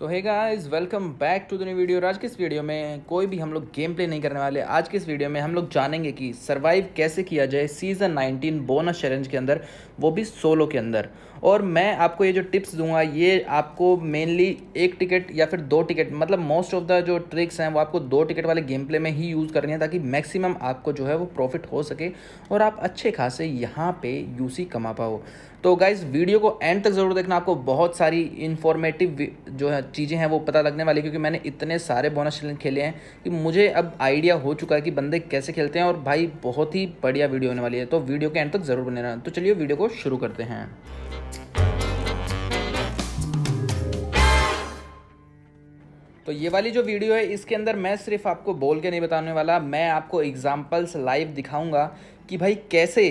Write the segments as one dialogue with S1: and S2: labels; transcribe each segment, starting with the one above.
S1: So hey guys welcome back to the new video आज के इस वीडियो में कोई भी हम लोग गेम प्ले नहीं करने वाले, आज के इस वीडियो में हम लोग जानेंगे कि सर्वाइव कैसे किया जाए सीज़न 19 बोनस चैलेंज के अंदर, वो भी सोलो के अंदर। और मैं आपको ये जो टिप्स दूँगा, ये आपको मेनली एक टिकट या फिर दो टिकट मतलब मोस्ट ऑफ़ द जो ट्रिक्स हैं, वो आपको दो टिकट वाले गेम प्ले में ही यूज़ करनी है ताकि मैक्सिमम आपको जो है वो प्रॉफिट हो सके और आप अच्छे खासे यहाँ पे यूसी कमा पाओ। तो गाइज़ वीडियो को एंड तक ज़रूर देखना। आपको बहुत सारी इन्फॉर्मेटिव जो है चीज़ें हैं वो पता लगने वाली क्योंकि मैंने इतने सारे बोनस चैलेंज खेले हैं कि मुझे अब आइडिया हो चुका है कि बंदे कैसे खेलते हैं और भाई बहुत ही बढ़िया वीडियो होने वाली है। तो वीडियो के एंड तक ज़रूर बने रहना। तो चलिए वीडियो को शुरू करते हैं। तो ये वाली जो वीडियो है, इसके अंदर मैं सिर्फ़ आपको बोल के नहीं बताने वाला, मैं आपको एग्जाम्पल्स लाइव दिखाऊँगा कि भाई कैसे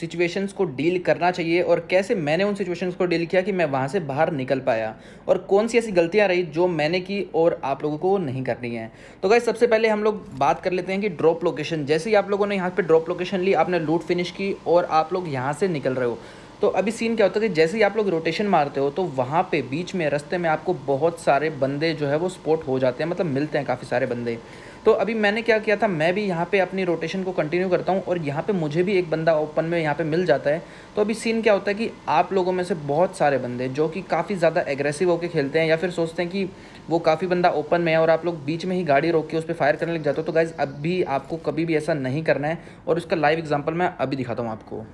S1: सिचुएशंस को डील करना चाहिए और कैसे मैंने उन सिचुएशंस को डील किया कि मैं वहाँ से बाहर निकल पाया और कौन सी ऐसी गलतियाँ रही जो मैंने की और आप लोगों को नहीं करनी है। तो गाइज़ सबसे पहले हम लोग बात कर लेते हैं कि ड्रॉप लोकेशन जैसे ही आप लोगों ने यहाँ पे ड्रॉप लोकेशन ली, आपने लूट फिनिश की और आप लोग यहाँ से निकल रहे हो। तो अभी सीन क्या होता है कि जैसे ही आप लोग रोटेशन मारते हो तो वहाँ पे बीच में, रास्ते में आपको बहुत सारे बंदे जो है वो स्पोर्ट हो जाते हैं मतलब मिलते हैं काफ़ी सारे बंदे। तो अभी मैंने क्या किया था, मैं भी यहाँ पे अपनी रोटेशन को कंटिन्यू करता हूँ और यहाँ पे मुझे भी एक बंदा ओपन में यहाँ पे मिल जाता है। तो अभी सीन क्या होता है कि आप लोगों में से बहुत सारे बंदे, जो कि काफ़ी ज़्यादा एग्रेसिव होकर खेलते हैं या फिर सोचते हैं कि वो काफ़ी बंदा ओपन में है और आप लोग बीच में ही गाड़ी रोक के उस पर फायर करने लग जाते हो तो गाइज़ अभी आपको कभी भी ऐसा नहीं करना है और उसका लाइव एग्ज़ाम्पल मैं अभी दिखाता हूँ आपको।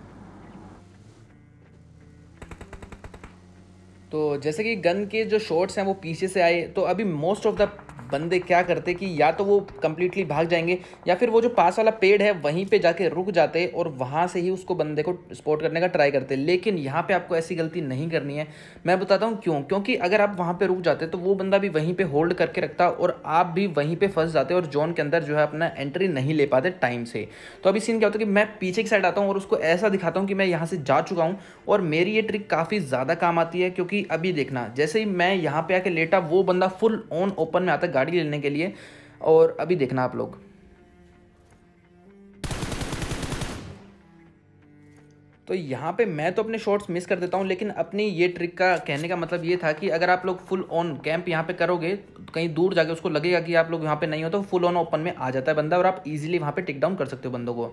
S1: तो जैसे कि गन के जो शॉट्स हैं वो पीछे से आए तो अभी मोस्ट ऑफ़ द बंदे क्या करते कि या तो वो कम्प्लीटली भाग जाएँगे, या फिर वो जो पास वाला पेड़ है वहीं पे जाके रुक जाते और वहाँ से ही उसको बंदे को स्पॉट करने का ट्राई करते। लेकिन यहाँ पे आपको ऐसी गलती नहीं करनी है। मैं बताता हूँ क्यों? क्योंकि अगर आप वहाँ पे रुक जाते तो वो बंदा भी वहीं पर होल्ड करके रखता और आप भी वहीं पर फंस जाते और जोन के अंदर जो है अपना एंट्री नहीं ले पाते टाइम से। तो अभी सीन क्या होता है कि मैं पीछे की साइड आता हूँ और उसको ऐसा दिखाता हूँ कि मैं यहाँ से जा चुका हूँ और मेरी ये ट्रिक काफ़ी ज़्यादा काम आती है। क्योंकि अभी देखना, जैसे ही मैं यहाँ पे आके लेटा, वो बंदा फुल ऑन ओपन में आता गाड़ी लेने के लिए और अभी देखना आप लोग। तो यहाँ पे मैं तो अपने शॉट्स मिस कर देता हूँ, लेकिन अपनी ये ट्रिक का कहने का मतलब ये था कि अगर आप लोग फुल ऑन कैंप यहाँ पे करोगे, कहीं दूर जाके उसको लगेगा कि आप लोग यहाँ पे नहीं हो तो फुल ऑन ओपन में आ जाता है बंदा और आप इजीली वहाँ पे टिक डाउन कर सकते हो बंदों को।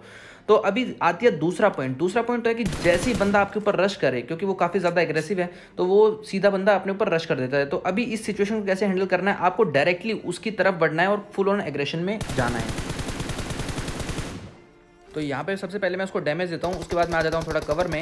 S1: तो अभी आती है दूसरा पॉइंट दूसरा पॉइंट तो है कि जैसे ही बंदा आपके ऊपर रश करे, क्योंकि वो काफ़ी ज़्यादा एग्रेसिव है तो वो सीधा बंदा अपने ऊपर रश कर देता है। तो अभी इस सिचुएशन को कैसे हैंडल करना है, आपको डायरेक्टली उसकी तरफ़ बढ़ना है और फुल ऑन एग्रेशन में जाना है। तो यहाँ पे सबसे पहले मैं उसको डैमेज देता हूँ, उसके बाद मैं आ जाता हूँ थोड़ा कवर में।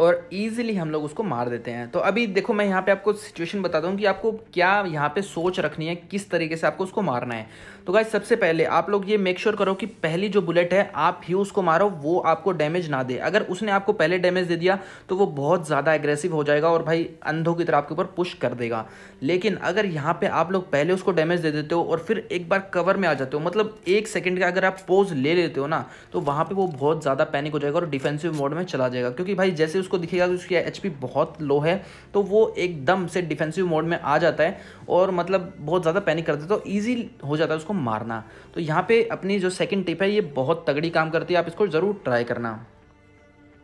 S1: और ईजिली हम लोग उसको मार देते हैं। तो अभी देखो, मैं यहाँ पे आपको सिचुएशन बताता हूँ कि आपको क्या यहाँ पे सोच रखनी है, किस तरीके से आपको उसको मारना है। तो गाइज़ सबसे पहले आप लोग ये मेक श्योर sure करो कि पहली जो बुलेट है, आप ही उसको मारो, वो आपको डैमेज ना दे। अगर उसने आपको पहले डैमेज दे दिया तो वो बहुत ज़्यादा एग्रेसिव हो जाएगा और भाई अंधों की तरह आपके ऊपर पुश कर देगा। लेकिन अगर यहाँ पर आप लोग पहले उसको डैमेज दे देते हो और फिर एक बार कवर में आ जाते हो मतलब एक सेकेंड का अगर आप पोज ले लेते हो ना तो वहाँ पर वो बहुत ज़्यादा पैनिक हो जाएगा और डिफेंसिव मोड में चला जाएगा। क्योंकि भाई जैसे उसको दिखेगा कि उसकी एचपी बहुत लो है तो वो एकदम से डिफेंसिव मोड में आ जाता है और मतलब बहुत ज़्यादा पैनिक कर देता है तो ईजी हो जाता है उसको मारना। तो यहाँ पर अपनी जो सेकेंड टिप है, ये बहुत तगड़ी काम करती है, आप इसको ज़रूर ट्राई करना।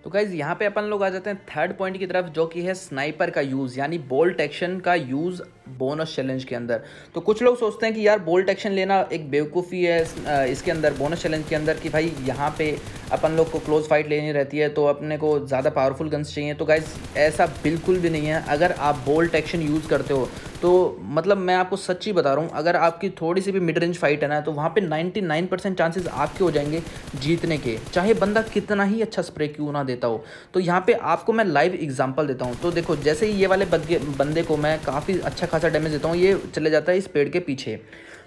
S1: तो गाइज़ यहाँ पे अपन लोग आ जाते हैं थर्ड पॉइंट की तरफ़, जो कि है स्नाइपर का यूज़ यानी बोल्ट एक्शन का यूज़ बोनस चैलेंज के अंदर। तो कुछ लोग सोचते हैं कि यार बोल्ट एक्शन लेना एक बेवकूफ़ी है इसके अंदर बोनस चैलेंज के अंदर कि भाई यहाँ पे अपन लोग को क्लोज फाइट लेनी रहती है तो अपने को ज़्यादा पावरफुल गन्स चाहिए। तो गाइज़ ऐसा बिल्कुल भी नहीं है। अगर आप बोल्ट एक्शन यूज़ करते हो तो मतलब मैं आपको सच्ची बता रहा हूँ, अगर आपकी थोड़ी सी भी मिड रेंज फाइट है ना तो वहाँ पे 99 परसेंट चांसेस आपके हो जाएँगे जीतने के। चाहे बंदा कितना ही अच्छा स्प्रे क्यों ना देता हो। तो यहाँ पे आपको मैं लाइव एग्जांपल देता हूँ। तो देखो, जैसे ही ये वाले बंदे को मैं काफ़ी अच्छा खासा डैमेज देता हूँ, ये चले जाता है इस पेड़ के पीछे।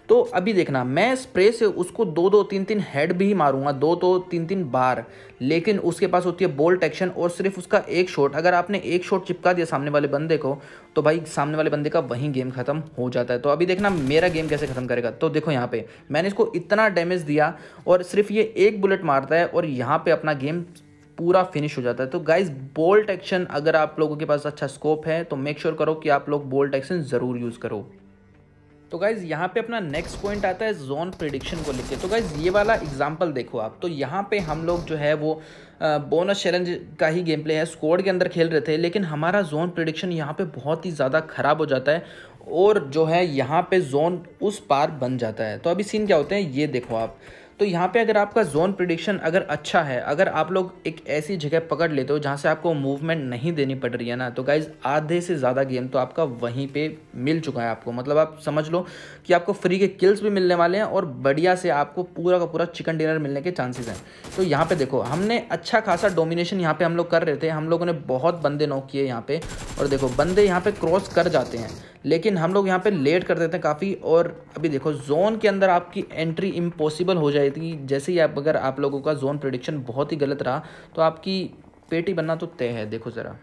S1: तो अभी देखना, मैं स्प्रे से उसको दो दो, तीन तीन हेड भी मारूँगा, दो दो, तीन तीन बार, लेकिन उसके पास होती है बोल्ट एक्शन और सिर्फ़ उसका एक शॉट अगर आपने एक शॉट चिपका दिया सामने वाले बंदे को तो भाई सामने वाले बंदे का वहीं गेम खत्म हो जाता है। तो अभी देखना, मेरा गेम कैसे खत्म करेगा? तो देखो यहाँ पे, मैंने इसको इतना डैमेज दिया और सिर्फ़ ये एक बुलेट मारता है और यहाँ पे अपना गेम पूरा फिनिश हो जाता है। तो गाइज़ बोल्ट एक्शन अगर आप लोगों के पास अच्छा स्कोप है तो मेक श्योर sure करो कि आप लोग बोल्ट एक्शन ज़रूर यूज़ करो। तो गाइज़ यहाँ पे अपना नेक्स्ट पॉइंट आता है जोन प्रिडिक्शन को लेके। तो गाइज़ ये वाला एग्जांपल देखो आप। तो यहाँ पे हम लोग जो है वो बोनस चैलेंज का ही गेम प्ले है। स्कोड के अंदर खेल रहे थे, लेकिन हमारा जोन प्रिडिक्शन यहाँ पे बहुत ही ज़्यादा ख़राब हो जाता है और जो है यहाँ पे जोन उस पार बन जाता है। तो अभी सीन क्या होते हैं, ये देखो आप। तो यहाँ पे अगर आपका जोन प्रिडिक्शन अगर अच्छा है, अगर आप लोग एक ऐसी जगह पकड़ लेते हो जहाँ से आपको मूवमेंट नहीं देनी पड़ रही है ना तो गाइज़ आधे से ज़्यादा गेम तो आपका वहीं पे मिल चुका है आपको। मतलब आप समझ लो कि आपको फ्री के किल्स भी मिलने वाले हैं और बढ़िया से आपको पूरा का पूरा चिकन डिनर मिलने के चांसेस हैं। तो यहाँ पर देखो, हमने अच्छा खासा डोमिनेशन यहाँ पर हम लोग कर रहे थे, हम लोगों ने बहुत बंदे नॉक किए यहाँ पर और देखो, बंदे यहाँ पर क्रॉस कर जाते हैं। लेकिन हम लोग यहाँ पे लेट कर देते हैं काफ़ी, और अभी देखो जोन के अंदर आपकी एंट्री इम्पॉसिबल हो जाएगी। जैसे ही आप, अगर आप लोगों का जोन प्रडिक्शन बहुत ही गलत रहा तो आपकी पेटी बनना तो तय है। देखो ज़रा।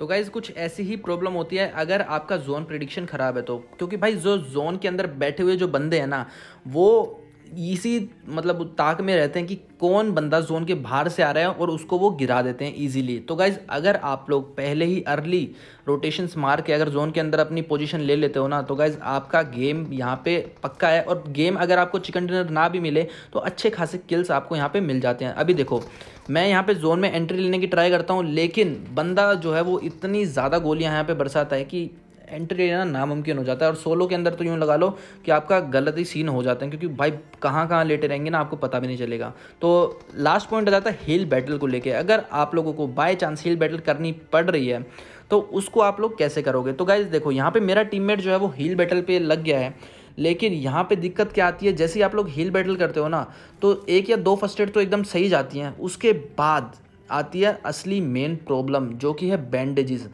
S1: तो गाइज़ कुछ ऐसी ही प्रॉब्लम होती है अगर आपका जोन प्रिडिक्शन ख़राब है तो। क्योंकि भाई, जो जोन के अंदर बैठे हुए जो बंदे हैं ना, वो इसी मतलब ताक में रहते हैं कि कौन बंदा जोन के बाहर से आ रहा है और उसको वो गिरा देते हैं इजीली तो गाइज़ अगर आप लोग पहले ही अर्ली रोटेशंस मार के अगर जोन के अंदर अपनी पोजीशन ले लेते हो ना तो गाइज़ आपका गेम यहाँ पे पक्का है और गेम अगर आपको चिकन डिनर ना भी मिले तो अच्छे खासे किल्स आपको यहाँ पे मिल जाते हैं। अभी देखो, मैं यहाँ पे जोन में एंट्री लेने की ट्राई करता हूँ, लेकिन बंदा जो है वो इतनी ज़्यादा गोलियाँ यहाँ पे बरसाता है कि एंट्री लेना नामुमकिन हो जाता है। और सोलो के अंदर तो यूँ लगा लो कि आपका गलत ही सीन हो जाता है, क्योंकि भाई कहाँ कहाँ लेटे रहेंगे ना, आपको पता भी नहीं चलेगा। तो लास्ट पॉइंट आ जाता है हिल बैटल को लेके। अगर आप लोगों को बाय चांस हिल बैटल करनी पड़ रही है तो उसको आप लोग कैसे करोगे? तो गाइज़ देखो, यहाँ पे मेरा टीममेट जो है वो हिल बैटल पे लग गया है। लेकिन यहाँ पे दिक्कत क्या आती है? जैसे ही आप लोग हिल बैटल करते हो ना तो एक या दो फ़र्स्ट एड तो एकदम सही जाती हैं। उसके बाद आती है असली मेन प्रॉब्लम जो कि है बैंडेजेस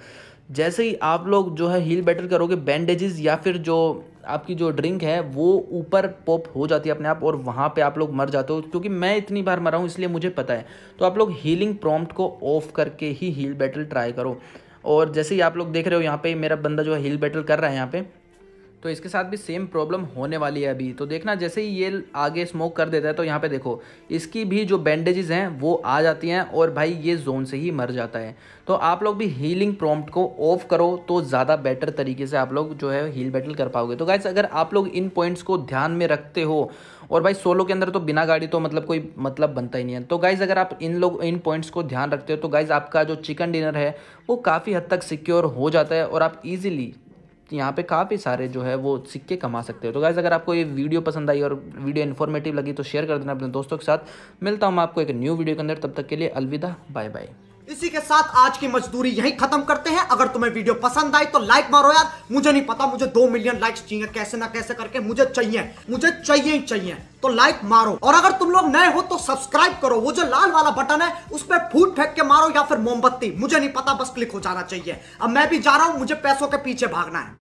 S1: जैसे ही आप लोग जो है हील बैटल करोगे बैंडेजेस या फिर जो आपकी जो ड्रिंक है, वो ऊपर पॉप हो जाती है अपने आप और वहाँ पे आप लोग मर जाते हो। क्योंकि मैं इतनी बार मरा हूँ, इसलिए मुझे पता है। तो आप लोग हीलिंग प्रॉम्प्ट को ऑफ़ करके ही हील बैटल ट्राई करो। और जैसे ही आप लोग देख रहे हो, यहाँ पे मेरा बंदा जो है हील बैटल कर रहा है यहाँ पे तो इसके साथ भी सेम प्रॉब्लम होने वाली है अभी। तो देखना, जैसे ही ये आगे स्मोक कर देता है तो यहाँ पे देखो, इसकी भी जो बैंडेजेस हैं, वो आ जाती हैं और भाई ये जोन से ही मर जाता है। तो आप लोग भी हीलिंग प्रॉम्प्ट को ऑफ़ करो तो ज़्यादा बेटर तरीके से आप लोग जो है हील बैटल कर पाओगे। तो गाइज़ अगर आप लोग इन पॉइंट्स को ध्यान में रखते हो, और भाई सोलो के अंदर तो बिना गाड़ी तो मतलब कोई मतलब बनता ही नहीं है। तो गाइज़ अगर आप इन लोग, इन पॉइंट्स को ध्यान रखते हो तो गाइज़ आपका जो चिकन डिनर है, वो काफ़ी हद तक सिक्योर हो जाता है, और आप इजीली यहाँ पे काफ़ी सारे जो है वो सिक्के कमा सकते हो। तो गाइज़ अगर आपको ये वीडियो पसंद आई और वीडियो इन्फॉर्मेटिव लगी तो शेयर कर देना अपने दोस्तों के साथ। मिलता हूँ आपको एक न्यू वीडियो के अंदर। तब तक के लिए अलविदा बाय बाय
S2: इसी के साथ आज की मजदूरी यही खत्म करते हैं। अगर तुम्हें वीडियो पसंद आई तो लाइक मारो यार। मुझे नहीं पता मुझे दो मिलियन लाइक्स चाहिए, कैसे ना कैसे करके मुझे चाहिए। मुझे चाहिए ही चाहिए। तो लाइक मारो। और अगर तुम लोग नए हो तो सब्सक्राइब करो। वो जो लाल वाला बटन है, उस पर फूट फेंक के मारो या फिर मोमबत्ती। मुझे नहीं पता, बस क्लिक हो जाना चाहिए। अब मैं भी जा रहा हूँ, मुझे पैसों के पीछे भागना है।